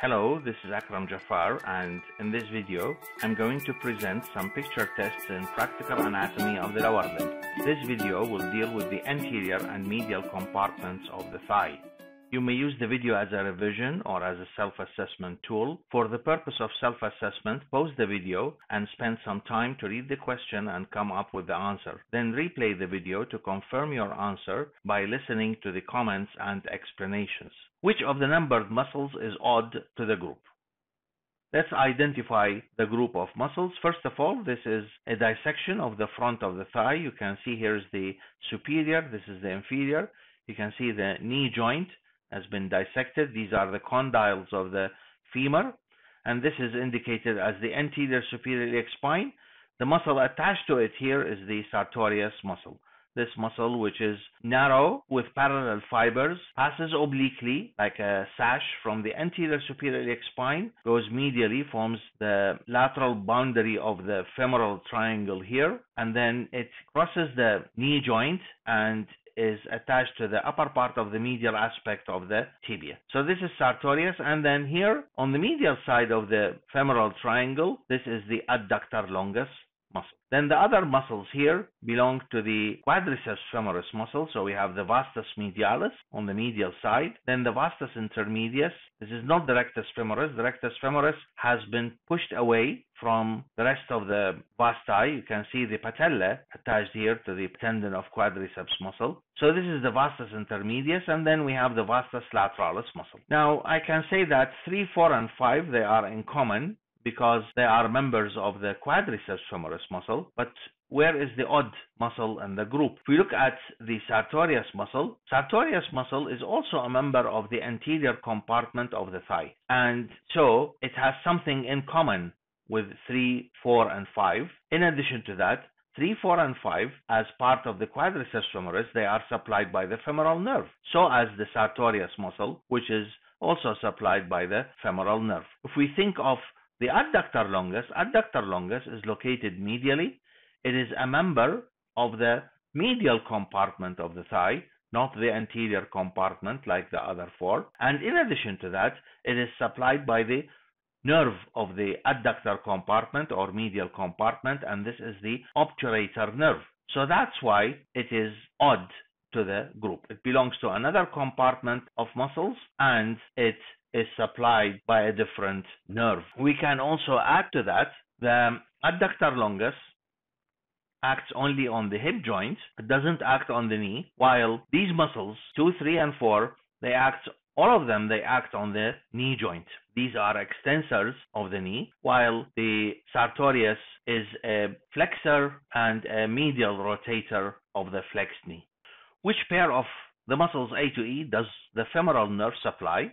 Hello, this is Akram Jafar and in this video I'm going to present some picture tests in practical anatomy of the lower limb. This video will deal with the anterior and medial compartments of the thigh. You may use the video as a revision or as a self-assessment tool. For the purpose of self-assessment, pause the video and spend some time to read the question and come up with the answer. Then replay the video to confirm your answer by listening to the comments and explanations. Which of the numbered muscles is odd to the group? Let's identify the group of muscles. First of all, this is a dissection of the front of the thigh. You can see here's the superior, this is the inferior. You can see the knee joint has been dissected. These are the condyles of the femur, and this is indicated as the anterior superior iliac spine. The muscle attached to it here is the sartorius muscle. This muscle, which is narrow with parallel fibers, passes obliquely like a sash from the anterior superior iliac spine, goes medially, forms the lateral boundary of the femoral triangle here, and then it crosses the knee joint and is attached to the upper part of the medial aspect of the tibia. So this is sartorius and then here on the medial side of the femoral triangle, this is the adductor longus muscle. Then the other muscles here belong to the quadriceps femoris muscle. So we have the vastus medialis on the medial side. Then the vastus intermedius. This is not the rectus femoris. The rectus femoris has been pushed away from the rest of the vasti. You can see the patella attached here to the tendon of quadriceps muscle. So this is the vastus intermedius, and then we have the vastus lateralis muscle. Now I can say that 3, 4, and 5, they are in common because they are members of the quadriceps femoris muscle, but where is the odd muscle in the group? If we look at the sartorius muscle, sartorius muscle is also a member of the anterior compartment of the thigh. And so it has something in common with 3, 4, and 5. In addition to that, 3, 4, and 5, as part of the quadriceps femoris, they are supplied by the femoral nerve. So as the sartorius muscle, which is also supplied by the femoral nerve. If we think of the adductor longus, adductor longus is located medially. It is a member of the medial compartment of the thigh, not the anterior compartment like the other four. And in addition to that, it is supplied by the nerve of the adductor compartment or medial compartment, and this is the obturator nerve. So that's why it is odd to the group. It belongs to another compartment of muscles and it is supplied by a different nerve. We can also add to that the adductor longus acts only on the hip joint, it doesn't act on the knee, while these muscles, 2, 3, and 4, they act all of them they act on the knee joint. These are extensors of the knee, while the sartorius is a flexor and a medial rotator of the flexed knee. Which pair of the muscles A to E does the femoral nerve supply?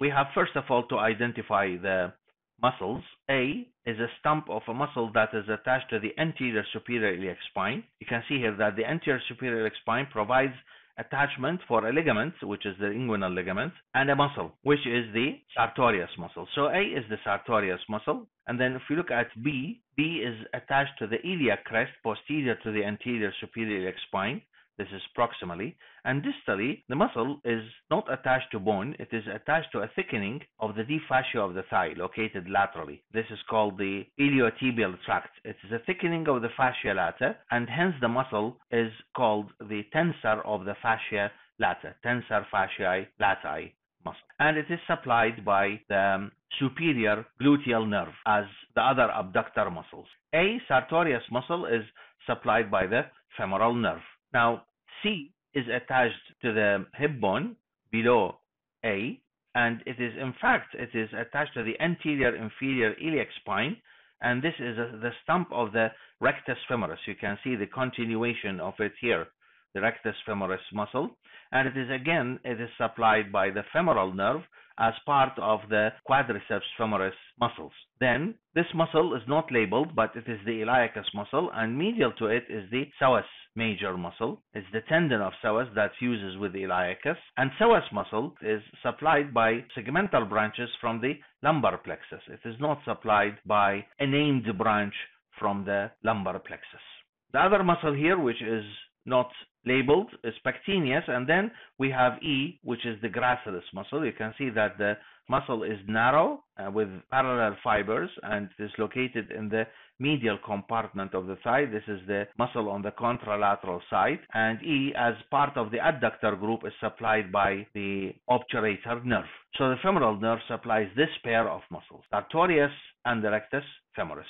We have first of all to identify the muscles. A is a stump of a muscle that is attached to the anterior superior iliac spine. You can see here that the anterior superior iliac spine provides attachment for a ligament, which is the inguinal ligament, and a muscle, which is the sartorius muscle. So A is the sartorius muscle. And then if you look at B, B is attached to the iliac crest posterior to the anterior superior iliac spine. This is proximally. And distally, the muscle is not attached to bone. It is attached to a thickening of the deep fascia of the thigh, located laterally. This is called the iliotibial tract. It is a thickening of the fascia lata, and hence the muscle is called the tensor of the fascia lata, tensor fasciae latae muscle. And it is supplied by the um, superior gluteal nerve as the other abductor muscles. A sartorius muscle is supplied by the femoral nerve. Now, C is attached to the hip bone below A, and it is, in fact, it is attached to the anterior inferior iliac spine, and this is a, the stump of the rectus femoris. You can see the continuation of it here, the rectus femoris muscle, and it is again, it is supplied by the femoral nerve as part of the quadriceps femoris muscles. Then, this muscle is not labeled, but it is the iliacus muscle, and medial to it is the psoas major muscle. It's the tendon of psoas that fuses with the iliacus, and psoas muscle is supplied by segmental branches from the lumbar plexus. It is not supplied by a named branch from the lumbar plexus. The other muscle here, which is not labeled is pectineus and then we have E which is the gracilis muscle you can see that the muscle is narrow uh, with parallel fibers and is located in the medial compartment of the thigh. This is the muscle on the contralateral side. And E, as part of the adductor group, is supplied by the obturator nerve. So the femoral nerve supplies this pair of muscles, sartorius and the rectus femoris.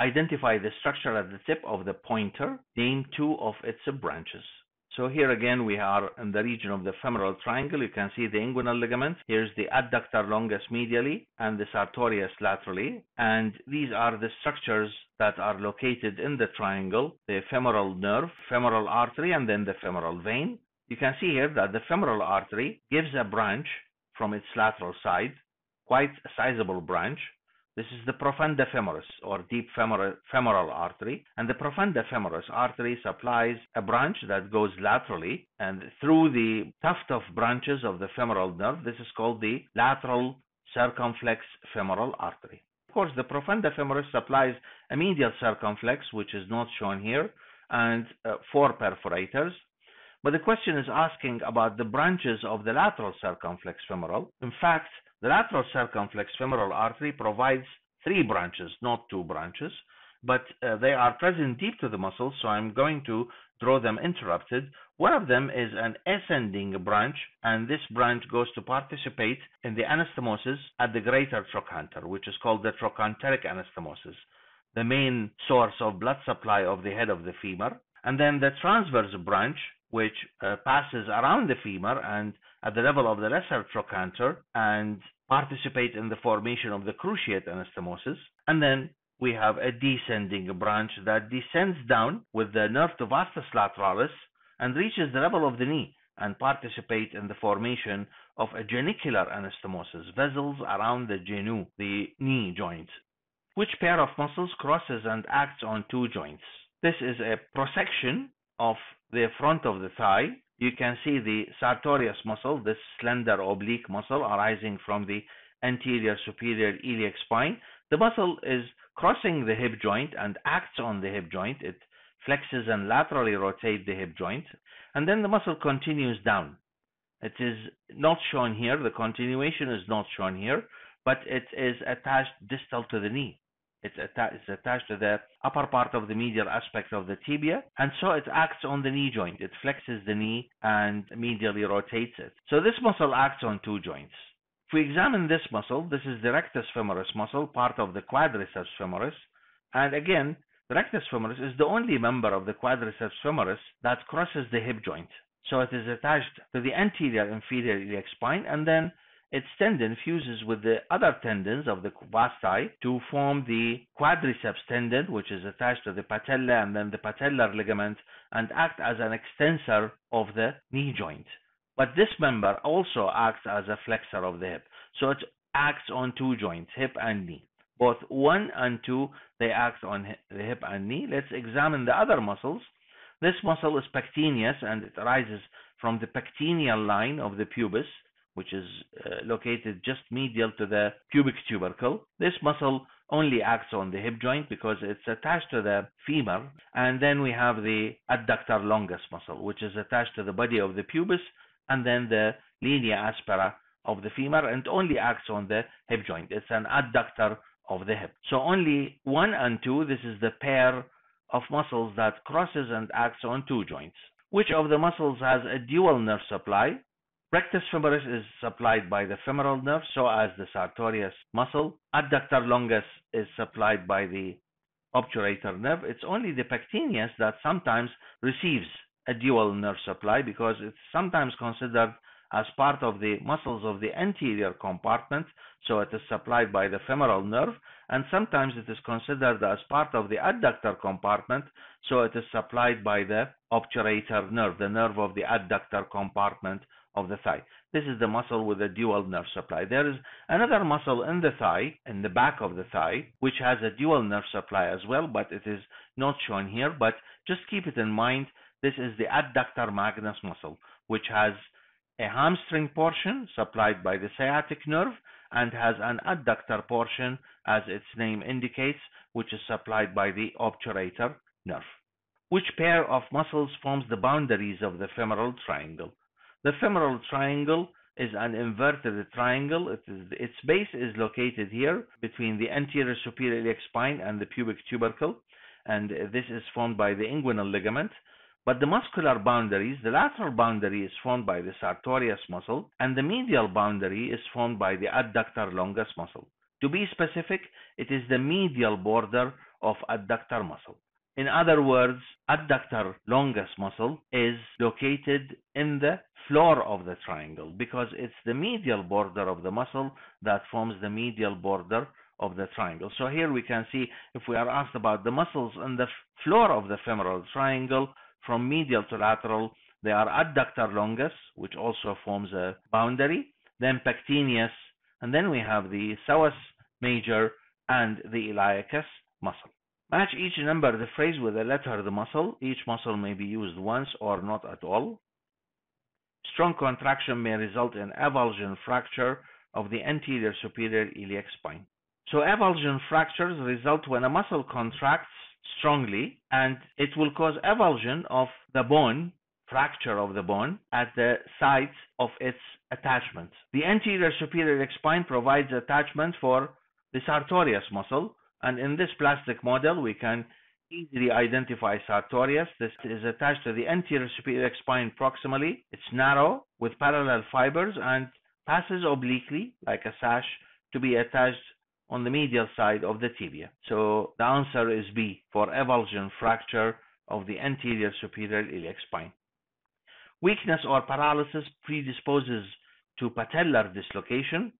Identify the structure at the tip of the pointer. Name two of its branches. So here again we are in the region of the femoral triangle. You can see the inguinal ligament. Here's the adductor longus medially and the sartorius laterally. And these are the structures that are located in the triangle, the femoral nerve, femoral artery, and then the femoral vein. You can see here that the femoral artery gives a branch from its lateral side, quite a sizable branch, this is the profunda femoris or deep femoral, femoral artery. And the profunda femoris artery supplies a branch that goes laterally and through the tuft of branches of the femoral nerve. This is called the lateral circumflex femoral artery. Of course, the profunda femoris supplies a medial circumflex, which is not shown here, and uh, four perforators. But the question is asking about the branches of the lateral circumflex femoral. In fact, the lateral circumflex femoral artery provides three branches, not two branches, but uh, they are present deep to the muscle, so I'm going to draw them interrupted. One of them is an ascending branch, and this branch goes to participate in the anastomosis at the greater trochanter, which is called the trochanteric anastomosis, the main source of blood supply of the head of the femur. And then the transverse branch, which uh, passes around the femur and at the level of the lesser trochanter and participate in the formation of the cruciate anastomosis. And then we have a descending branch that descends down with the nerve to vastus lateralis and reaches the level of the knee and participate in the formation of a genicular anastomosis, vessels around the genu, the knee joint. Which pair of muscles crosses and acts on two joints? This is a prosection of the front of the thigh you can see the sartorius muscle, this slender oblique muscle arising from the anterior superior iliac spine. The muscle is crossing the hip joint and acts on the hip joint. It flexes and laterally rotates the hip joint. And then the muscle continues down. It is not shown here. The continuation is not shown here, but it is attached distal to the knee. It's, atta it's attached to the upper part of the medial aspect of the tibia, and so it acts on the knee joint. It flexes the knee and medially rotates it. So this muscle acts on two joints. If we examine this muscle, this is the rectus femoris muscle, part of the quadriceps femoris, and again, the rectus femoris is the only member of the quadriceps femoris that crosses the hip joint. So it is attached to the anterior inferior iliac spine and then its tendon fuses with the other tendons of the vasti to form the quadriceps tendon, which is attached to the patella and then the patellar ligament, and act as an extensor of the knee joint. But this member also acts as a flexor of the hip. So it acts on two joints, hip and knee. Both 1 and 2, they act on the hip and knee. Let's examine the other muscles. This muscle is pectineus and it arises from the pectineal line of the pubis which is uh, located just medial to the pubic tubercle. This muscle only acts on the hip joint because it's attached to the femur. And then we have the adductor longus muscle, which is attached to the body of the pubis and then the linea aspera of the femur and only acts on the hip joint. It's an adductor of the hip. So only one and two, this is the pair of muscles that crosses and acts on two joints. Which of the muscles has a dual nerve supply? Rectus femoris is supplied by the femoral nerve, so as the sartorius muscle. Adductor longus is supplied by the obturator nerve. It's only the pectineus that sometimes receives a dual nerve supply because it's sometimes considered as part of the muscles of the anterior compartment, so it is supplied by the femoral nerve, and sometimes it is considered as part of the adductor compartment, so it is supplied by the obturator nerve, the nerve of the adductor compartment of the thigh. This is the muscle with a dual nerve supply. There is another muscle in the thigh, in the back of the thigh, which has a dual nerve supply as well, but it is not shown here. But just keep it in mind, this is the adductor magnus muscle, which has a hamstring portion supplied by the sciatic nerve and has an adductor portion, as its name indicates, which is supplied by the obturator nerve. Which pair of muscles forms the boundaries of the femoral triangle? The femoral triangle is an inverted triangle. It is, its base is located here between the anterior superior iliac spine and the pubic tubercle, and this is formed by the inguinal ligament. But the muscular boundaries, the lateral boundary is formed by the sartorius muscle, and the medial boundary is formed by the adductor longus muscle. To be specific, it is the medial border of adductor muscle. In other words, adductor longus muscle is located in the floor of the triangle because it's the medial border of the muscle that forms the medial border of the triangle. So here we can see if we are asked about the muscles in the floor of the femoral triangle from medial to lateral, they are adductor longus, which also forms a boundary, then pectineus, and then we have the psoas major and the iliacus muscle. Match each number the phrase with a letter the muscle. Each muscle may be used once or not at all. Strong contraction may result in avulsion fracture of the anterior superior iliac spine. So avulsion fractures result when a muscle contracts strongly and it will cause avulsion of the bone, fracture of the bone at the site of its attachment. The anterior superior spine provides attachment for the sartorius muscle and in this plastic model we can easily identify sartorius. This is attached to the anterior superior spine proximally. It's narrow with parallel fibers and passes obliquely like a sash to be attached on the medial side of the tibia. So the answer is B for avulsion fracture of the anterior superior iliac spine. Weakness or paralysis predisposes to patellar dislocation.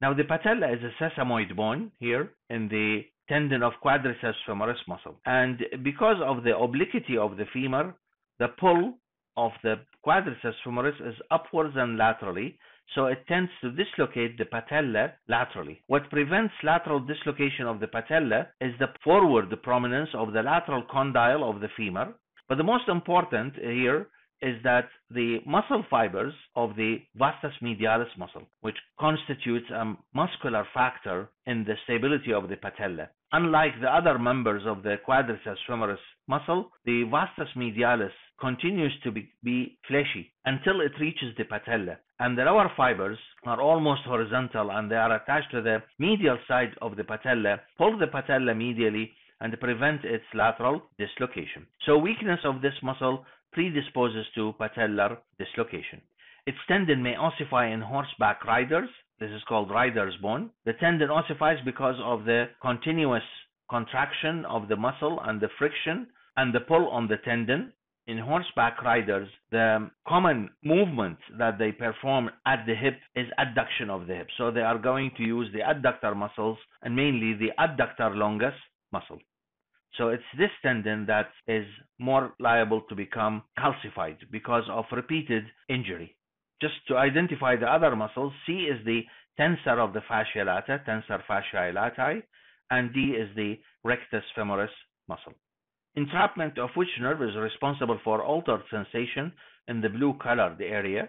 Now the patella is a sesamoid bone here in the tendon of quadriceps femoris muscle. And because of the obliquity of the femur, the pull of the quadriceps femoris is upwards and laterally, so it tends to dislocate the patella laterally. What prevents lateral dislocation of the patella is the forward prominence of the lateral condyle of the femur. But the most important here is that the muscle fibers of the vastus medialis muscle, which constitutes a muscular factor in the stability of the patella. Unlike the other members of the quadriceps femoris muscle, the vastus medialis continues to be, be, fleshy until it reaches the patella. And the lower fibers are almost horizontal and they are attached to the medial side of the patella, pull the patella medially and prevent its lateral dislocation. So weakness of this muscle predisposes to patellar dislocation. Its tendon may ossify in horseback riders. This is called rider's bone. The tendon ossifies because of the continuous contraction of the muscle and the friction and the pull on the tendon. In horseback riders, the common movement that they perform at the hip is adduction of the hip. So they are going to use the adductor muscles and mainly the adductor longus muscle. So it's this tendon that is more liable to become calcified because of repeated injury. Just to identify the other muscles, C is the tensor of the fascia lata, tensor fasciae latae, and D is the rectus femoris muscle. Entrapment of which nerve is responsible for altered sensation in the blue colored area.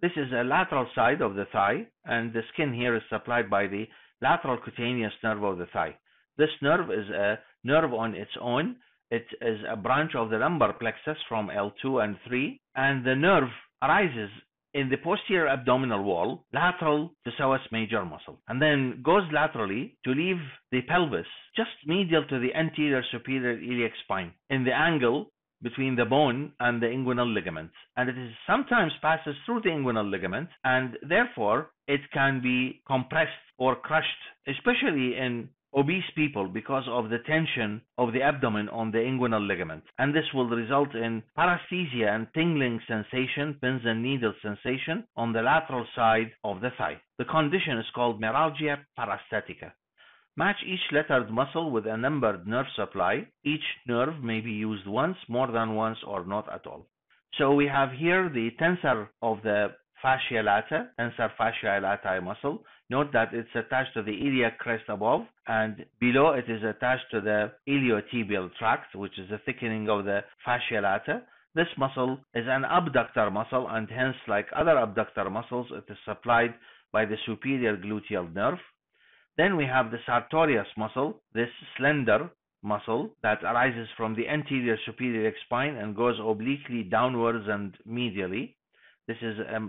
This is a lateral side of the thigh, and the skin here is supplied by the lateral cutaneous nerve of the thigh. This nerve is a nerve on its own. It is a branch of the lumbar plexus from L2 and 3, and the nerve arises in the posterior abdominal wall, lateral to psoas major muscle, and then goes laterally to leave the pelvis just medial to the anterior superior iliac spine in the angle between the bone and the inguinal ligament. And it is sometimes passes through the inguinal ligament, and therefore it can be compressed or crushed, especially in obese people because of the tension of the abdomen on the inguinal ligament. And this will result in paresthesia and tingling sensation, pins and needles sensation on the lateral side of the thigh. The condition is called meralgia paresthetica. Match each lettered muscle with a numbered nerve supply. Each nerve may be used once, more than once, or not at all. So we have here the tensor of the fascia lata, tensor fasciae latae muscle. Note that it's attached to the iliac crest above and below it is attached to the iliotibial tract, which is a thickening of the fascia lata. This muscle is an abductor muscle and hence like other abductor muscles, it is supplied by the superior gluteal nerve. Then we have the sartorius muscle, this slender muscle that arises from the anterior superior spine and goes obliquely downwards and medially. This is a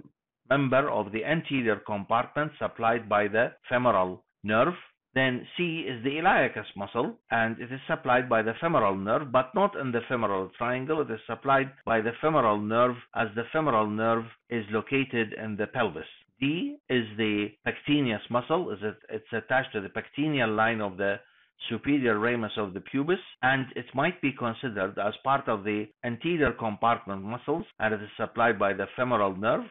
member of the anterior compartment supplied by the femoral nerve. Then C is the iliacus muscle and it is supplied by the femoral nerve but not in the femoral triangle. It is supplied by the femoral nerve as the femoral nerve is located in the pelvis. D is the pectineus muscle. It's attached to the pectineal line of the superior ramus of the pubis and it might be considered as part of the anterior compartment muscles and it is supplied by the femoral nerve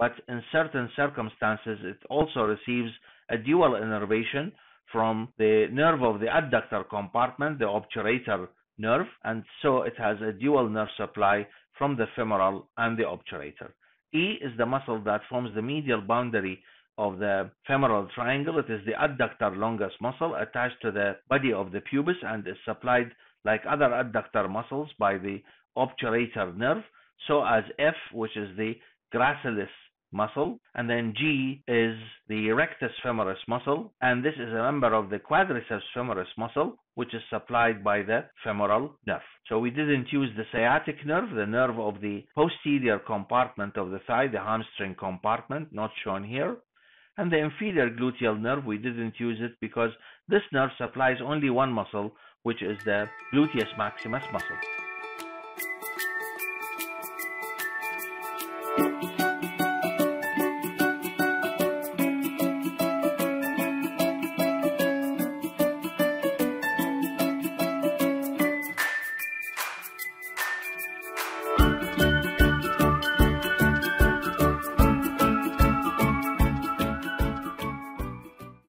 but in certain circumstances it also receives a dual innervation from the nerve of the adductor compartment, the obturator nerve, and so it has a dual nerve supply from the femoral and the obturator. E is the muscle that forms the medial boundary of the femoral triangle. It is the adductor longus muscle attached to the body of the pubis and is supplied like other adductor muscles by the obturator nerve. So as F, which is the gracilis muscle and then G is the rectus femoris muscle and this is a member of the quadriceps femoris muscle which is supplied by the femoral nerve. So we didn't use the sciatic nerve, the nerve of the posterior compartment of the thigh, the hamstring compartment, not shown here. And the inferior gluteal nerve, we didn't use it because this nerve supplies only one muscle, which is the gluteus maximus muscle.